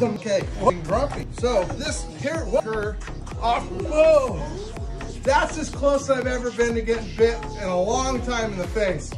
Okay, grumpy. So this here walker off. Whoa! That's as close I've ever been to getting bit in a long time in the face.